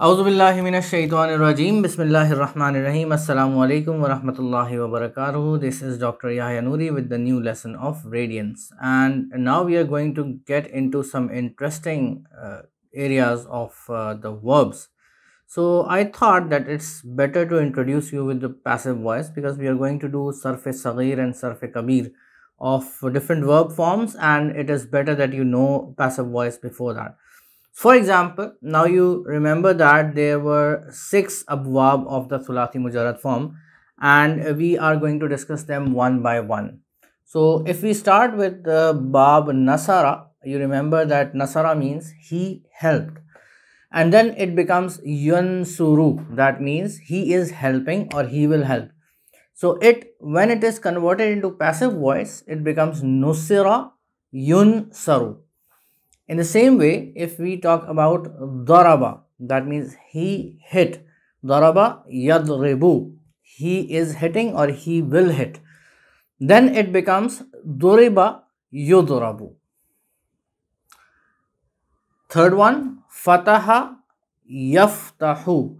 Auzubillahiminash-shaytanir-rajeem. Bismillahir-rahmanir-rahim. Assalamu alaikum wa rahmatullahi wa barakatuh. This is Dr. Yahya Noori with the new lesson of radiance. And now we are going to get into some interesting uh, areas of uh, the verbs. So I thought that it's better to introduce you with the passive voice because we are going to do sarf sagir and sarf kabir of different verb forms and it is better that you know passive voice before that. For example, now hmm. you remember that there were six abwab of the Thulathi Mujarrad form and we are going to discuss them one by one. So if we start with the Bab Nasara, you remember that Nasara means he helped. And then it becomes Yunsuru, that means he is helping or he will help. So it when it is converted into passive voice, it becomes Nusira Yunsaru. In the same way, if we talk about daraba, that means he hit. Daraba yadribu. He is hitting or he will hit. Then it becomes duriba yudrabu. Third one, fataha yaftahu.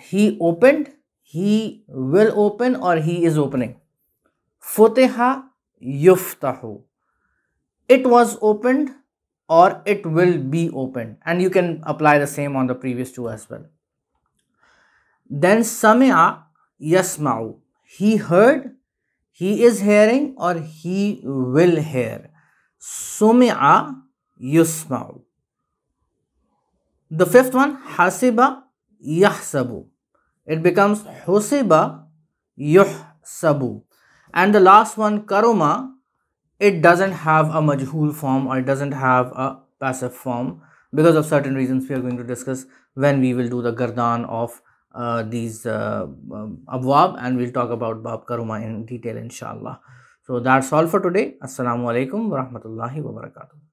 He opened, he will open or he is opening. Futiha yuftahu. It was opened or it will be opened and you can apply the same on the previous two as well. Then Sami'a Yasma'u. He heard, he is hearing or he will hear. Sumi'a Yusma'u. The fifth one, Hasiba Yahsabu. It becomes Husiba Yuhsabu. And the last one, Karuma it doesn't have a majhul form or it doesn't have a passive form because of certain reasons we are going to discuss when we will do the gardan of uh, these uh, um, abwab and we'll talk about bab karuma in detail inshallah. So that's all for today. Assalamu alaikum wa rahmatullahi wa barakatuh